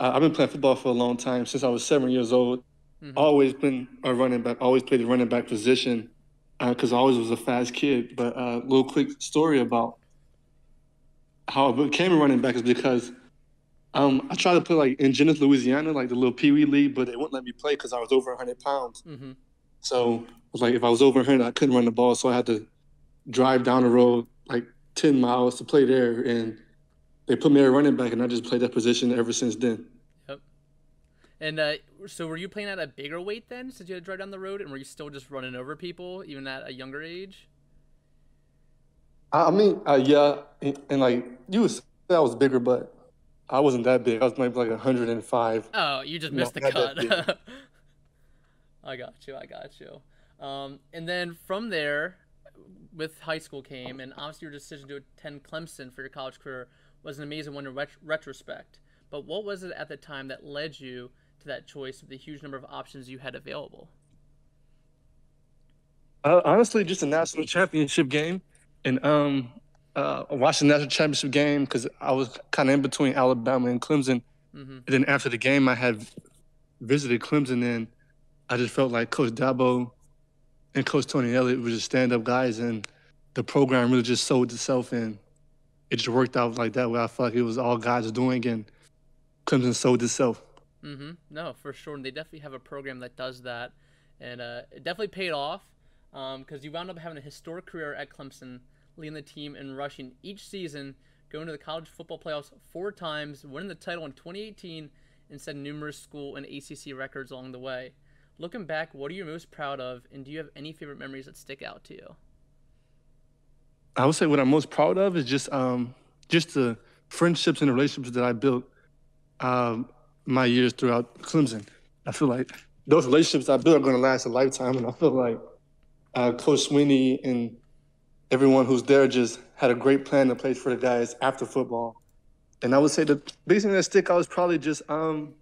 I've been playing football for a long time since I was seven years old. Mm-hmm. Always been a running back. Always played the running back position because uh, I always was a fast kid. But a uh, little quick story about how I became a running back is because um, I tried to play like in Jennings, Louisiana, like the little Pee Wee league, but they wouldn't let me play because I was over 100 pounds. Mm-hmm. So like if I was over 100, I couldn't run the ball, so I had to drive down the road like 10 miles to play there, and they put me at running back, and I just played that position ever since then. Yep. And uh, so were you playing at a bigger weight then, since you had to drive down the road, and were you still just running over people even at a younger age? I mean, uh, yeah, and, and like you was I was bigger, but I wasn't that big. I was maybe like 105. Oh, you just missed no, the cut. I got you. I got you. Um, and then from there, with high school came, and obviously your decision to attend Clemson for your college career was an amazing one in ret- retrospect. But what was it at the time that led you to that choice with the huge number of options you had available? Uh, honestly, just a national championship game, and um, uh, watched the national championship game because I was kind of in between Alabama and Clemson. Mm-hmm. And then after the game, I had visited Clemson, and I just felt like Coach Dabo and Coach Tony Elliott were just stand-up guys, and the program really just sold itself, and it just worked out like that. Where I felt like it was all God's doing, and Clemson sold itself. Mm-hmm. No, for sure, and they definitely have a program that does that, and uh, it definitely paid off because um, you wound up having a historic career at Clemson, leading the team in rushing each season, going to the college football playoffs four times, winning the title in 2018, and setting numerous school and ACC records along the way. Looking back, what are you most proud of, and do you have any favorite memories that stick out to you? I would say what I'm most proud of is just um, just the friendships and the relationships that I built um, my years throughout Clemson. I feel like those relationships I built are going to last a lifetime, and I feel like uh, Coach Swinney and everyone who's there just had a great plan in place for the guys after football. And I would say the biggest thing that stick out was probably just um,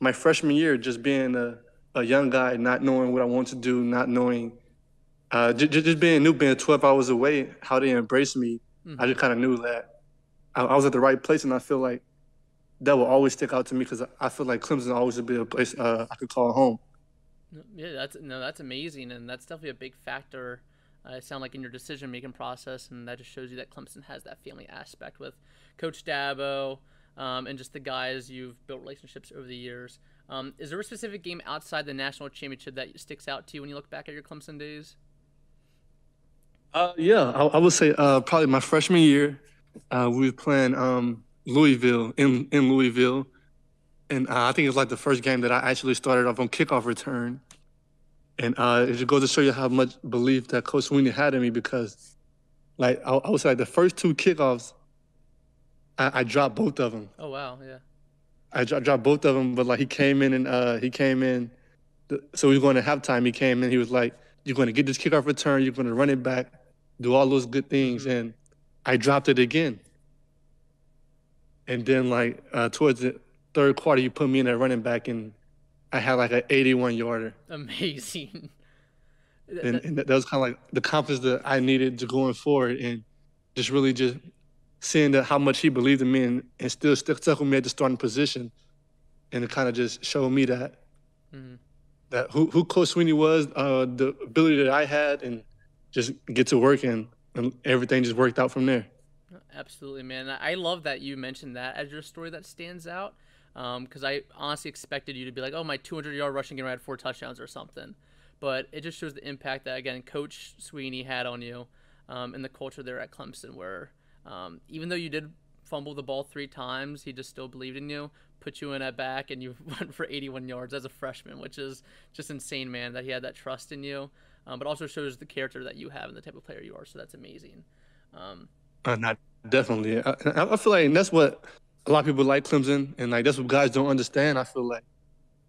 my freshman year, just being a a young guy, not knowing what I want to do, not knowing, uh, just, just being new, being 12 hours away, how they embraced me. Mm-hmm. I just kind of knew that I, I, was at the right place, and I feel like that will always stick out to me because I feel like Clemson always will be a place uh, I could call home. Yeah, that's no, that's amazing, and that's definitely a big factor. Uh, it sound like in your decision making process, and that just shows you that Clemson has that family aspect with Coach Dabo um, and just the guys you've built relationships over the years. Um, is there a specific game outside the national championship that sticks out to you when you look back at your Clemson days? Uh, yeah, I, I, would say uh, probably my freshman year. Uh, we were playing um, Louisville in in Louisville, and uh, I think it was like the first game that I actually started off on kickoff return. And uh, it just goes to show you how much belief that Coach Swinney had in me because, like, I, I would say like the first two kickoffs, I, I dropped both of them. Oh wow, yeah. I dropped both of them, but like he came in and uh, he came in. So we were going to halftime. He came in. He was like, "You're going to get this kickoff return. You're going to run it back, do all those good things." And I dropped it again. And then like uh, towards the third quarter, you put me in at running back, and I had like an 81 yarder. Amazing. and, and that was kind of like the confidence that I needed to going forward, and just really just seeing that how much he believed in me and, and still stuck, stuck with me at the starting position, and it kind of just showed me that mm-hmm. that who who Coach Swinney was, uh, the ability that I had, and just get to work and, and everything just worked out from there. Absolutely, man. I love that you mentioned that as your story that stands out. Because um, I honestly expected you to be like, oh, my 200 yard rushing game, I had four touchdowns or something. But it just shows the impact that, again, Coach Swinney had on you um, and the culture there at Clemson, where um, even though you did fumble the ball three times, he just still believed in you, put you in at back, and you went for 81 yards as a freshman, which is just insane, man, that he had that trust in you. Um, but also shows the character that you have and the type of player you are. So that's amazing. Um, uh, not definitely. I, I, feel like that's what a lot of people like Clemson, and like that's what guys don't understand. I feel like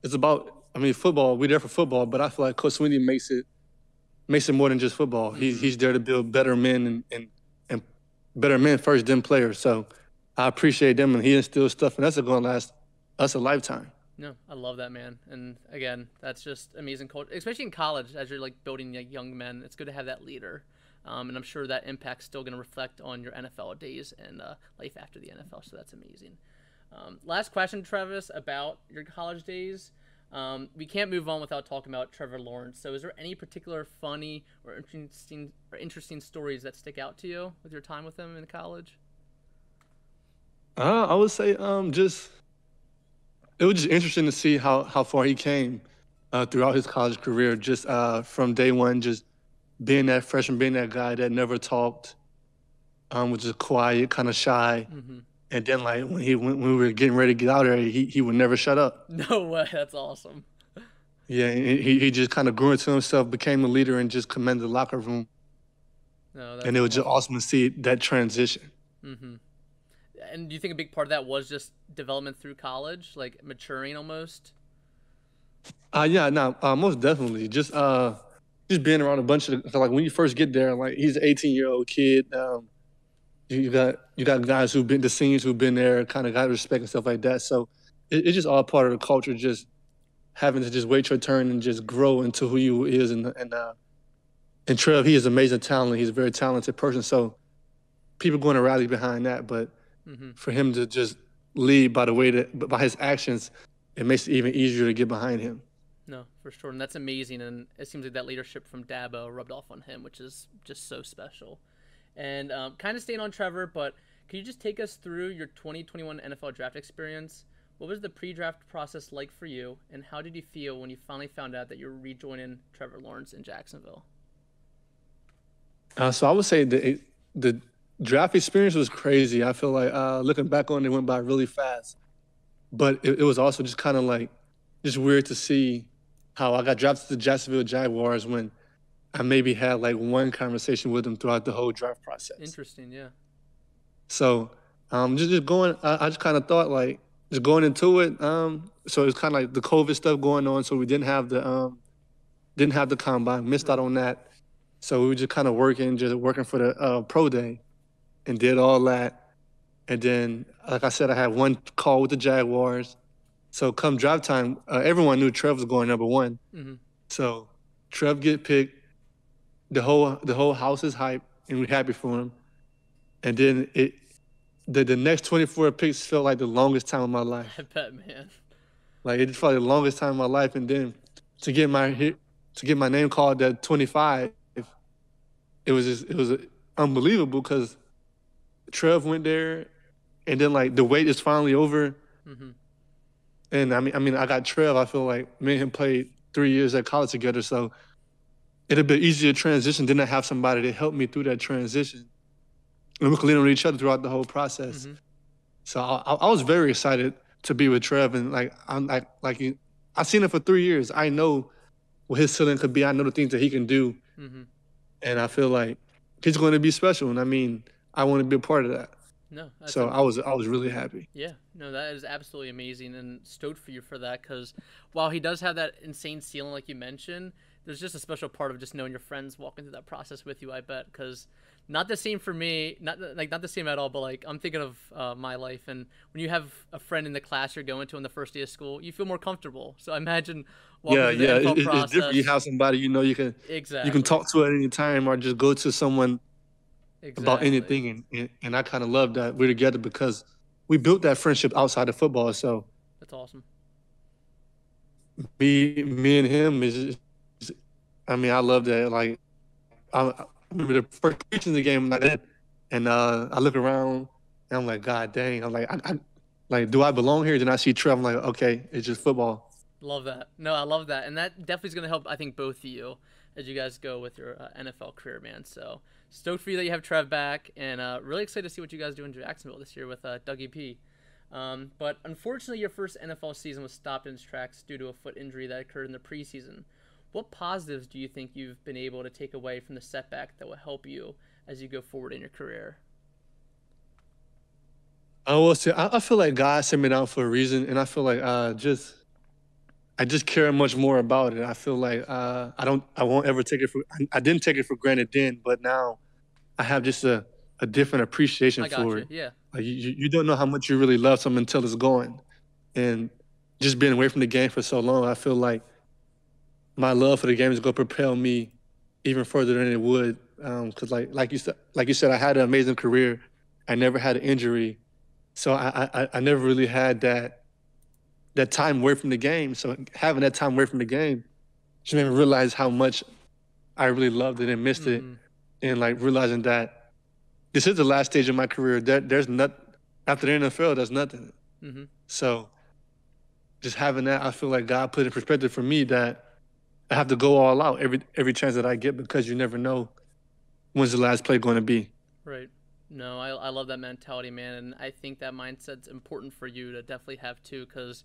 it's about. I mean, football. We're there for football, but I feel like Coach Swinney makes it makes it more than just football. Mm-hmm. He's he's there to build better men and, and better men first than players. So I appreciate them, and he instills stuff, and that's going to last us a lifetime. No, I love that man, and again, that's just amazing culture, especially in college as you're like building young men. It's good to have that leader, um, and I'm sure that impact's still going to reflect on your NFL days and uh, life after the NFL. So that's amazing. Um, last question, Travis, about your college days. Um, we can't move on without talking about Trevor Lawrence. So, is there any particular funny or interesting or interesting stories that stick out to you with your time with him in college? Uh, I would say um, just it was just interesting to see how how far he came uh, throughout his college career. Just uh, from day one, just being that freshman, being that guy that never talked, um, was just quiet, kind of shy. Mm-hmm. And then like when he when we were getting ready to get out of there, he he would never shut up. No way, that's awesome. Yeah, he he just kind of grew into himself, became a leader, and just commanded the locker room. No, and it was just awesome to see that transition. Mm-hmm. And do you think a big part of that was just development through college, like maturing almost? Uh yeah, no, uh, most definitely. Just uh, just being around a bunch of like when you first get there, like he's an 18 year old kid. Um, you got you got guys who've been the seniors who've been there, kind of got respect and stuff like that. So it, it's just all part of the culture. Just having to just wait your turn and just grow into who you is. And and uh, and Trev, he is amazing talent. He's a very talented person. So people going to rally behind that. But mm-hmm. for him to just lead by the way that by his actions, it makes it even easier to get behind him. No, for sure, and that's amazing. And it seems like that leadership from Dabo rubbed off on him, which is just so special. And um, kind of staying on Trevor, but can you just take us through your 2021 NFL draft experience? What was the pre-draft process like for you, and how did you feel when you finally found out that you were rejoining Trevor Lawrence in Jacksonville? Uh, so I would say the the draft experience was crazy. I feel like uh, looking back on it, it went by really fast, but it, it was also just kind of like just weird to see how I got drafted to the Jacksonville Jaguars when I maybe had like one conversation with them throughout the whole draft process. Interesting, yeah. So um, just just going, I, I just kind of thought like just going into it. Um, so it's kind of like the COVID stuff going on, so we didn't have the um, didn't have the combine, missed out on that. So we were just kind of working, just working for the uh, pro day, and did all that. And then, like I said, I had one call with the Jaguars. So come draft time, uh, everyone knew Trev was going number one. Mm-hmm. So Trev get picked the whole the whole house is hype and we're happy for him. And then it the the next 24 picks felt like the longest time of my life. I bet, man. Like it felt like the longest time of my life, and then to get my hit to get my name called at 25, it was just it was unbelievable because Trev went there, and then like the wait is finally over. Mm-hmm. And I mean, I mean, I got Trev. I feel like me and him played three years at college together, so it'd be easier transition than to have somebody to help me through that transition. And we could lean on each other throughout the whole process. Mm-hmm. So I, I, was very excited to be with Trev, and like I'm like like you, I've seen him for three years. I know what his ceiling could be. I know the things that he can do, mm-hmm. and I feel like he's going to be special. And I mean, I want to be a part of that. No. So amazing. I was I was really happy. Yeah. No, that is absolutely amazing, and stoked for you for that. Because while he does have that insane ceiling, like you mentioned, there's just a special part of just knowing your friends walking through that process with you. I bet because not the same for me, not like not the same at all. But like I'm thinking of uh, my life, and when you have a friend in the class you're going to on the first day of school, you feel more comfortable. So I imagine. Yeah, yeah, it, it's different. You have somebody you know you can exactly you can talk to at any time, or just go to someone exactly. about anything, and and, and I kind of love that we're together because we built that friendship outside of football. So that's awesome. Me, me and him is I mean, I love that. Like, I, remember the first preaching the game like that, and uh, I look around and I'm like, God dang! I'm like, I, I, like, do I belong here? Then I see Trev. I'm like, okay, it's just football. Love that. No, I love that, and that definitely is going to help. I think both of you as you guys go with your uh, NFL career, man. So stoked for you that you have Trev back, and uh, really excited to see what you guys do in Jacksonville this year with uh, Dougie P. Um, but unfortunately, your first NFL season was stopped in its tracks due to a foot injury that occurred in the preseason. What positives do you think you've been able to take away from the setback that will help you as you go forward in your career? I will say I, feel like God sent me down for a reason, and I feel like uh, just I just care much more about it. I feel like uh, I don't I won't ever take it for I, didn't take it for granted then, but now I have just a, a different appreciation for you. it. Yeah, like you, you don't know how much you really love something until it's gone, and just being away from the game for so long, I feel like my love for the game is going to propel me even further than it would. Because um, like like you said, like you said, I had an amazing career. I never had an injury, So I, I I never really had that that time away from the game. So having that time away from the game just made me realize how much I really loved it and missed Mhm. it, and like realizing that this is the last stage of my career. There, there's not after the NFL. There's nothing. Mhm. So just having that, I feel like God put in perspective for me that I have to go all out every every chance that I get because you never know when's the last play going to be. Right. No, I, I love that mentality, man, and I think that mindset's important for you to definitely have too, because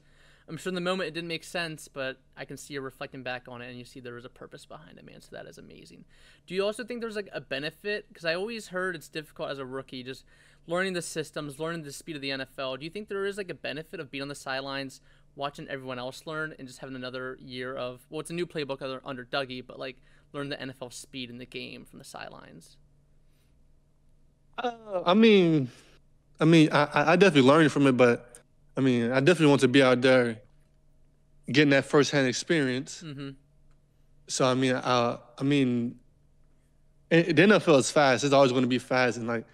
I'm sure in the moment it didn't make sense, but I can see you reflecting back on it, and you see there was a purpose behind it, man. So that is amazing. Do you also think there's like a benefit? Because I always heard it's difficult as a rookie, just learning the systems, learning the speed of the NFL. Do you think there is like a benefit of being on the sidelines, watching everyone else learn, and just having another year of well, it's a new playbook under, under Dougie, but like learn the NFL speed in the game from the sidelines? Uh, I mean, I mean, I, I I definitely learned from it, but I mean, I definitely want to be out there getting that firsthand experience. Mm-hmm. So I mean, uh, I mean, the NFL is fast. It's always going to be fast, and like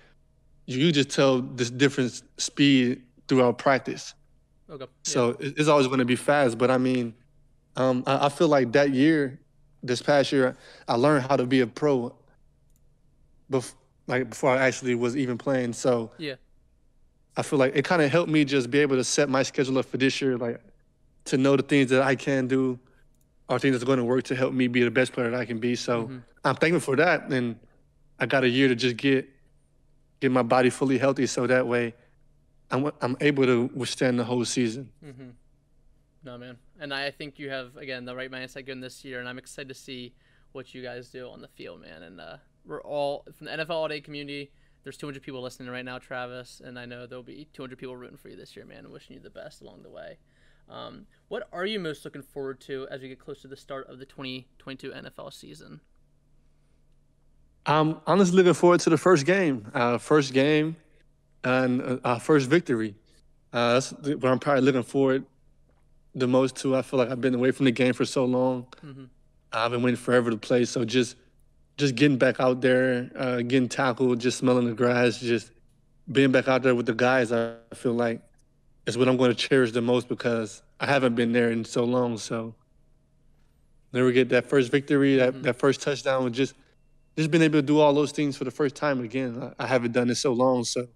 you, just tell this different speed throughout practice. Okay. So it- it's always going to be fast. But I mean, um, I, I feel like that year, this past year, I learned how to be a pro. Bef- like before I actually was even playing. So Yeah. I feel like it kind of helped me just be able to set my schedule up for this year, like to know the things that I can do are things that's going to work to help me be the best player that I can be. So Mhm. I'm thankful for that. And I got a year to just get get my body fully healthy, so that way I'm I'm able to withstand the whole season. Mm-hmm. No, man. And I think you have, again, the right mindset going this year. And I'm excited to see what you guys do on the field, man. And uh, we're all, from the NFL All Day community, there's 200 people listening right now, Travis. And I know there'll be 200 people rooting for you this year, man, wishing you the best along the way. Um, what are you most looking forward to as we get close to the start of the 2022 NFL season? I'm honestly looking forward to the first game, uh, first game, and uh, our first victory. Uh, that's what I'm probably looking forward the most to. I feel like I've been away from the game for so long. Mhm. I've been waiting forever to play. So just, just getting back out there, uh, getting tackled, just smelling the grass, just being back out there with the guys. I feel like is what I'm going to cherish the most because I haven't been there in so long. So never get that first victory, that, Mhm. that first touchdown, just just being able to do all those things for the first time again. I, I haven't done it so long, so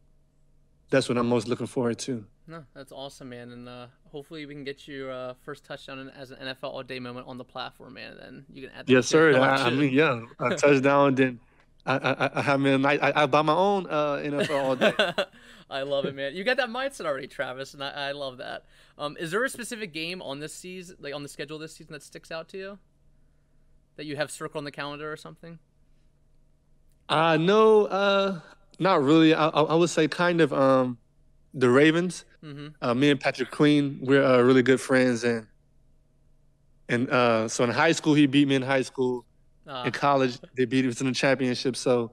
that's what I'm most looking forward to. No, that's awesome, man. And uh, hopefully we can get you uh, first touchdown as an NFL All Day moment on the platform, man. And then you can add that Yes, sir. I, I mean, yeah, a touchdown. Then I, I, I have me. I, I buy my own uh, NFL all day. I love it, man. You got that mindset already, Travis, and I, I love that. Um, is there a specific game on this season, like on the schedule this season, that sticks out to you? That you have circled on the calendar or something? Uh, no, uh, not really. I, I I would say kind of um, the Ravens. Mm-hmm. Uh, me and Patrick Queen, we're uh, really good friends, and and uh, so in high school he beat me in high school. Uh, In college they beat us in the championship. So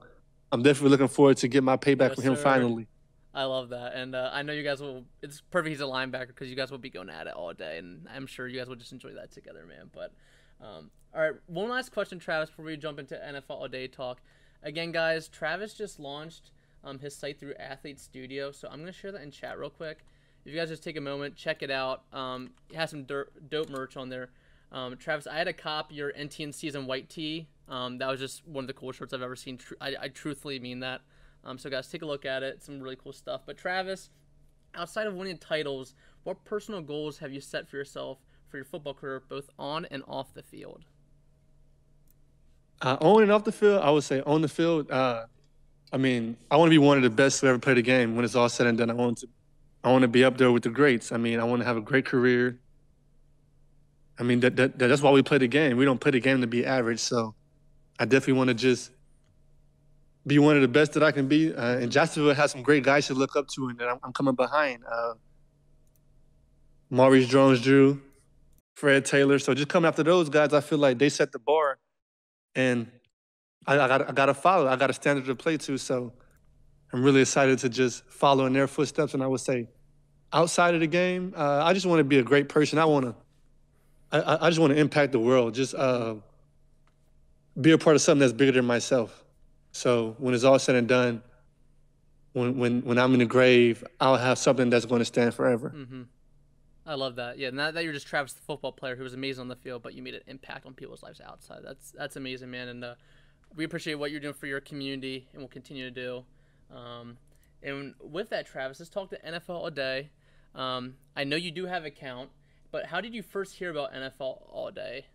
I'm definitely looking forward to get my payback Yes, from him sir. finally. I love that, and uh, I know you guys will. It's perfect. He's a linebacker because you guys will be going at it all day, and I'm sure you guys will just enjoy that together, man. But um, all right, one last question, Travis, before we jump into NFL All Day talk. Again, guys, Travis just launched um, his site through Athlete Studio, so I'm gonna share that in chat real quick. If you guys just take a moment, check it out. Um, it has some dope merch on there. Um, Travis, I had to cop your NTN season white tee. Um, that was just one of the coolest shirts I've ever seen. I, I truthfully mean that. Um, so guys, take a look at it. Some really cool stuff. But Travis, outside of winning titles, what personal goals have you set for yourself for your football career, both on and off the field? Uh, on and off the field, I would say on the field. Uh, I mean, I want to be one of the best to ever play the game. When it's all said and done, I want to, I want to be up there with the greats. I mean, I want to have a great career. I mean, that, that, that's why we play the game. We don't play the game to be average. So, I definitely want to just be one of the best that I can be. Uh, and Jacksonville has some great guys to look up to, and I'm, I'm coming behind. Uh, Maurice Jones-Drew, Fred Taylor. So just coming after those guys, I feel like they set the bar and I, I got I got to follow. I got a standard to play to. So I'm really excited to just follow in their footsteps. And I would say, outside of the game, uh, I just want to be a great person. I want to, I- I, just want to impact the world. Just uh, be a part of something that's bigger than myself. So when it's all said and done, when when when I'm in the grave, I'll have something that's going to stand forever. Mm-hmm. I love that. Yeah, not that you're just Travis, the football player who was amazing on the field, but you made an impact on people's lives outside. That's that's amazing, man. And uh, we appreciate what you're doing for your community, and we'll continue to do. Um, and with that, Travis, let's talk to NFL all day. Um, I know you do have an account, but how did you first hear about NFL all day?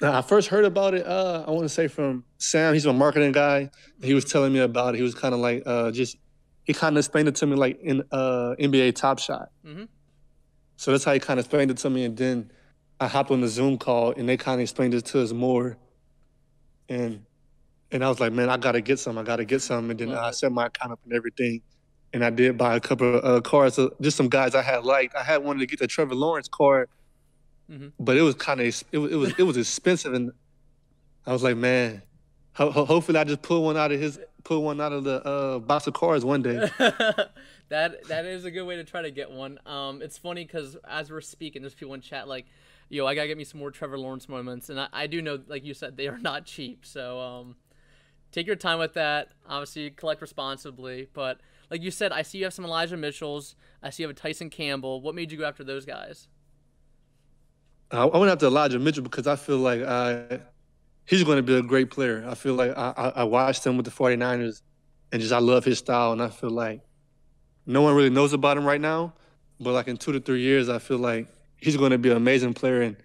I first heard about it. Uh, I want to say from Sam. He's a marketing guy. He was telling me about it. He was kind of like uh, just he kind of explained it to me like in uh, NBA Top Shot. Mm-hmm. So that's how he kind of explained it to me, and then I hopped on the Zoom call, and they kind of explained it to us more. And and I was like, man, I gotta get some. I gotta get some. And then Love I set my account up and everything, and I did buy a couple of uh, cards. So just some guys I had liked. I had wanted to get the Trevor Lawrence card mm-hmm. but it was kind of it was it was it was expensive, and I was like, man, ho- ho- hopefully I just pull one out of his pull one out of the uh, box of cards one day. that that is a good way to try to get one. Um, it's funny because as we're speaking, there's people in chat like, yo, I gotta get me some more Trevor Lawrence moments, and I, I do know, like you said, they are not cheap. So um, take your time with that. Obviously, collect responsibly, but like you said, I see you have some Elijah Mitchells. I see you have a Tyson Campbell. What made you go after those guys? I, went after Elijah Mitchell because I feel like I, he's going to be a great player. I feel like I, I watched him with the 49ers and just I love his style. And I feel like no one really knows about him right now. But like in two to three years, I feel like he's going to be an amazing player. And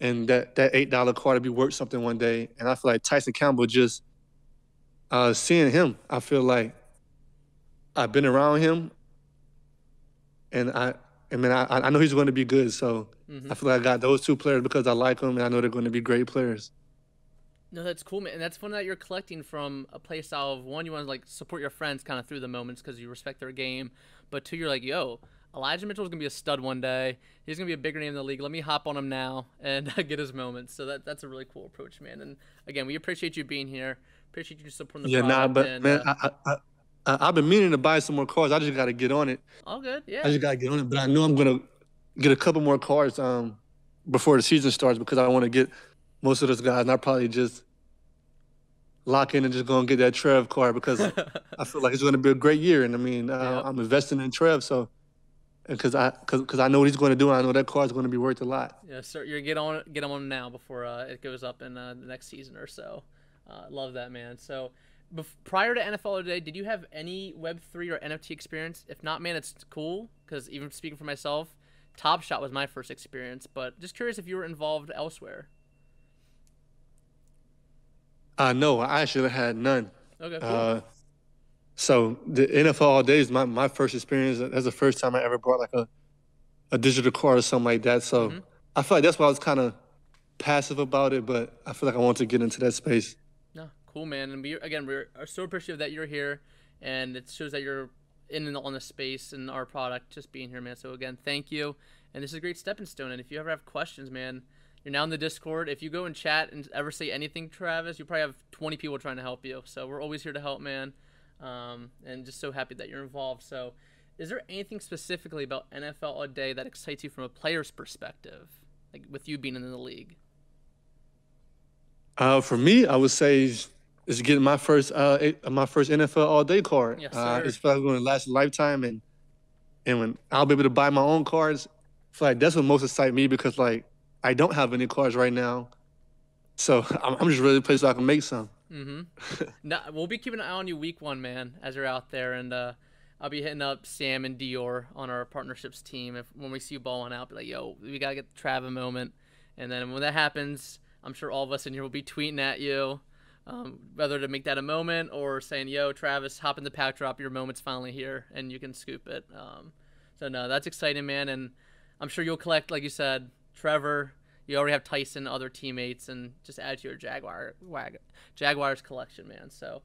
and that, that $8 card will be worth something one day. And I feel like Tyson Campbell just uh, seeing him, I feel like I've been around him and I, I mean, I, I know he's going to be good. So mm-hmm. I feel like I got those two players because I like them and I know they're going to be great players. No, that's cool, man. And that's fun that you're collecting from a play style of one, you want to like support your friends kind of through the moments because you respect their game. But two, you're like, yo, Elijah Mitchell's gonna be a stud one day. He's gonna be a bigger name in the league. Let me hop on him now and get his moments. So that that's a really cool approach, man. And again, we appreciate you being here. Appreciate you supporting the yeah, nah, but and, man, uh, I, I, I, have been meaning to buy some more cars. I just got to get on it. All good, yeah. I just got to get on it, but I know I'm gonna get a couple more cars um, before the season starts because I want to get most of those guys, and I probably just lock in and just go and get that Trev car because I feel like it's going to be a great year. And I mean, uh. I'm investing in Trev, so because I because I know what he's going to do, and I know that car is going to be worth a lot. Yeah, sir, you're get on get him on now before uh, it goes up in uh, the next season or so. Uh, love that man. So prior to NFL today, did you have any Web three or NFT experience? If not, man, it's cool because even speaking for myself, Top Shot was my first experience. But just curious if you were involved elsewhere. Uh, no, I actually had none. Okay. Cool. Uh, so the NFL all day is my, my first experience. That's the first time I ever brought like a a digital card or something like that. So mm-hmm. I feel like that's why I was kind of passive about it, but I feel like I want to get into that space. Cool, man. And we again we're so appreciative that you're here, and it shows that you're in and on the space and our product just being here, man. So again, thank you. And this is a great stepping stone. And if you ever have questions, man, you're now in the Discord. If you go and chat and ever say anything, Travis, you probably have 20 people trying to help you. So we're always here to help, man. Um, and just so happy that you're involved. So, is there anything specifically about NFL all day that excites you from a player's perspective, like with you being in the league? Uh, for me, I would say is getting my first uh my first NFL all day card. Yes, uh, it's probably going to last a lifetime, and and when I'll be able to buy my own cards, feel like that's what most excite me because like I don't have any cards right now, so I'm, I'm just really pleased so I can make some. Mm-hmm. now, we'll be keeping an eye on you week one, man, as you're out there, and uh, I'll be hitting up Sam and Dior on our partnerships team. If when we see you balling out, be like, "Yo, we gotta get the Trav a moment," and then when that happens, I'm sure all of us in here will be tweeting at you um, whether to make that a moment or saying, "Yo, Travis, hop in the pack drop. Your moment's finally here, and you can scoop it." Um, so no, that's exciting, man, and I'm sure you'll collect, like you said, Trevor. You already have Tyson, other teammates, and just add to your Jaguar Jaguars collection, man. So,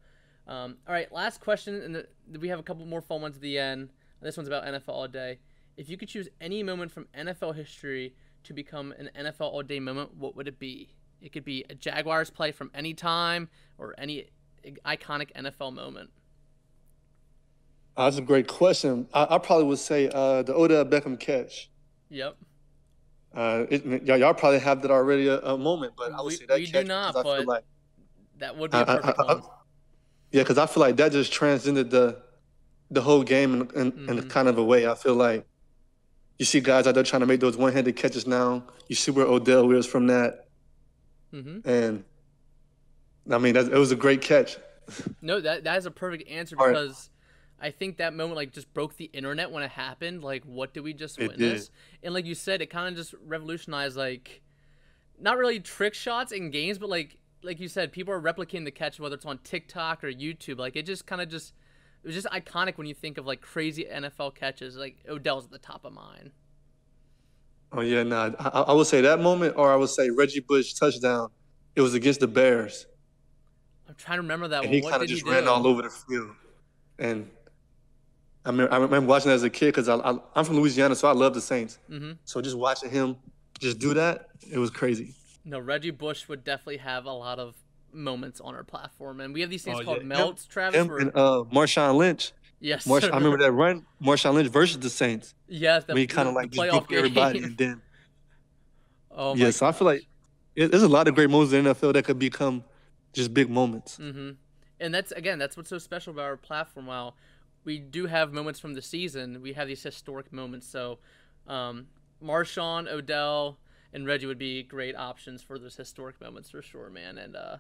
um, all right, last question, and the, we have a couple more fun ones at the end. This one's about NFL all day. If you could choose any moment from NFL history to become an NFL all day moment, what would it be? It could be a Jaguars play from any time or any iconic NFL moment. Uh, that's a great question. I, I probably would say uh, the Odell Beckham catch. Yep. Uh, it, y- y'all probably have that already a, a moment, but I would we, say that we catch do not. But like that would be a perfect I, one. Yeah, because I feel like that just transcended the the whole game in, in, mm-hmm. in kind of a way. I feel like you see guys out there trying to make those one-handed catches now. You see where Odell is from that, mm-hmm. and I mean it was a great catch. No, that that is a perfect answer because I think that moment like just broke the internet when it happened. Like, what did we just witness? And like you said, it kind of just revolutionized like not really trick shots in games, but like like you said, people are replicating the catch whether it's on TikTok or YouTube. Like it just kind of just it was just iconic when you think of like crazy NFL catches. Like Odell's at the top of mine. Oh yeah, nah. I, I would say that moment, or I would say Reggie Bush touchdown. It was against the Bears. I'm trying to remember that and one. He kind of just ran all over the field, and I remember, I remember watching as a kid because I, I, am from Louisiana, so I love the Saints. Mm-hmm. So just watching him just do that, it was crazy. No, Reggie Bush would definitely have a lot of moments on our platform, and we have these things oh, called yeah. melts. Him, Travis, him where... and uh, Marshawn Lynch. Yes, Marsh, I remember that run, Marshawn Lynch versus the Saints. Yes, the, we kind of like just booked everybody, and then. Oh yeah, so I feel like it, there's a lot of great moments in the NFL that could become just big moments. Mm-hmm. And that's again, that's what's so special about our platform. While we do have moments from the season, we have these historic moments. So, um, Marshawn, Odell, and Reggie would be great options for those historic moments for sure, man. And uh,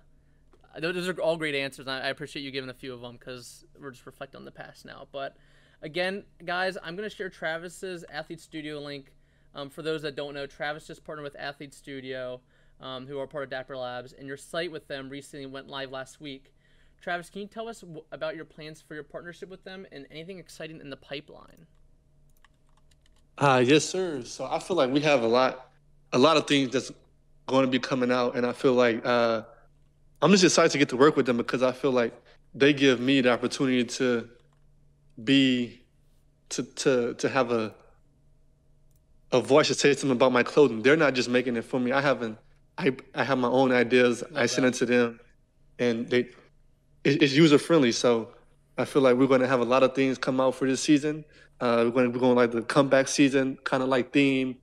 those are all great answers. I appreciate you giving a few of them because we're just reflecting on the past now. But again, guys, I'm going to share Travis's Athlete Studio link. Um, for those that don't know, Travis just partnered with Athlete Studio, um, who are part of Dapper Labs, and your site with them recently went live last week. Travis, can you tell us w- about your plans for your partnership with them and anything exciting in the pipeline? Uh, yes, sir. So I feel like we have a lot, a lot of things that's going to be coming out, and I feel like uh, I'm just excited to get to work with them because I feel like they give me the opportunity to be, to to to have a a voice to say something about my clothing. They're not just making it for me. I haven't. I I have my own ideas. I send it to them, and they it's user friendly. So I feel like we're going to have a lot of things come out for this season. Uh, we're going to we're going like the comeback season kind of like theme.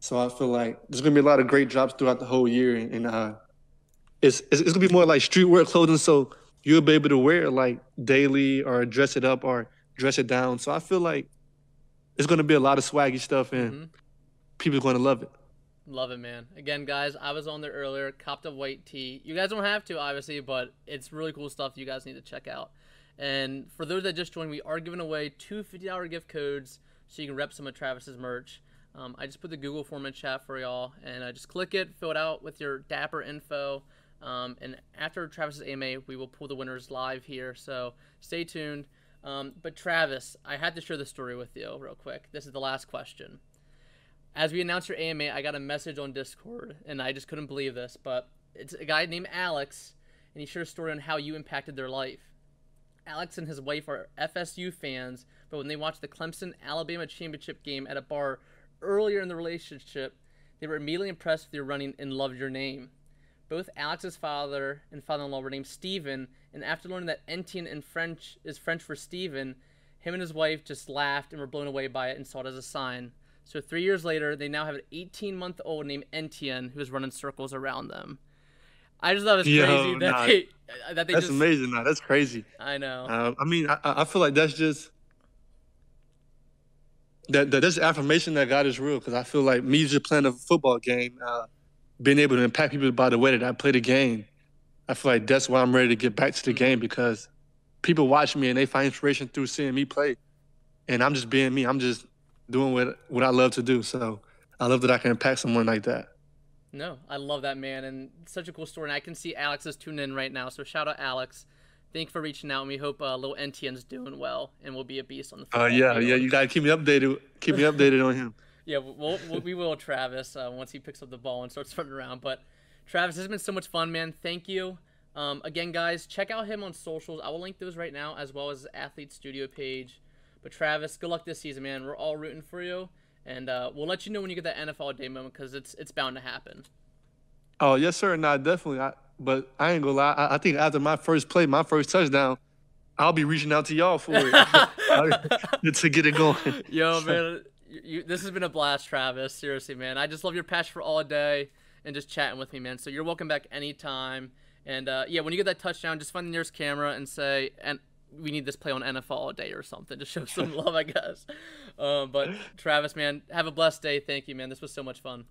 So I feel like there's going to be a lot of great drops throughout the whole year, and, and uh, it's, it's it's going to be more like streetwear clothing. So you'll be able to wear it like daily or dress it up or dress it down. So I feel like it's going to be a lot of swaggy stuff, and mm-hmm. people are going to love it. Love it, man. Again, guys, I was on there earlier. Copped a white tee. You guys don't have to, obviously, but it's really cool stuff you guys need to check out. And for those that just joined, we are giving away two $50 gift codes so you can rep some of Travis's merch. Um, I just put the Google form in chat for y'all, and I just click it, fill it out with your Dapper info. Um, and after Travis's AMA, we will pull the winners live here. So stay tuned. Um, but Travis, I had to share the story with you real quick. This is the last question as we announced your AMA, I got a message on Discord, and I just couldn't believe this. But it's a guy named Alex, and he shared a story on how you impacted their life. Alex and his wife are FSU fans, but when they watched the Clemson Alabama championship game at a bar earlier in the relationship, they were immediately impressed with your running and loved your name. Both Alex's father and father-in-law were named Stephen, and after learning that Etienne in French is French for Stephen, him and his wife just laughed and were blown away by it and saw it as a sign. So three years later, they now have an 18 month old named Etienne who's running circles around them. I just thought it was Yo, crazy that nah, they that they that's just, amazing. Nah, that's crazy. I know. Uh, I mean, I, I feel like that's just that, that this affirmation that God is real. Because I feel like me just playing a football game, uh, being able to impact people by the way that I play the game. I feel like that's why I'm ready to get back to the mm-hmm. game because people watch me and they find inspiration through seeing me play, and I'm just being me. I'm just doing what what I love to do. So I love that I can impact someone like that. No, I love that man, and such a cool story. And I can see Alex is tuning in right now. So shout out Alex. Thank you for reaching out, and we hope uh, little Etienne's doing well and will be a beast on the. Oh uh, yeah, field. yeah. You gotta keep me updated. Keep me updated on him. Yeah, we'll, we'll, we will, Travis, uh, once he picks up the ball and starts running around. But Travis, this has been so much fun, man. Thank you. Um, again, guys, check out him on socials. I will link those right now, as well as his athlete studio page. But Travis, good luck this season, man. We're all rooting for you, and uh, we'll let you know when you get that NFL day moment because it's it's bound to happen. Oh yes, sir. No, definitely. I, but I ain't gonna lie. I, I, think after my first play, my first touchdown, I'll be reaching out to y'all for it to get it going. Yo, man, you, this has been a blast, Travis. Seriously, man. I just love your passion for all day and just chatting with me, man. So you're welcome back anytime. And uh, yeah, when you get that touchdown, just find the nearest camera and say, and we need this play on NFL all day or something to show some love, I guess. Um, but Travis, man, have a blessed day. Thank you, man. This was so much fun.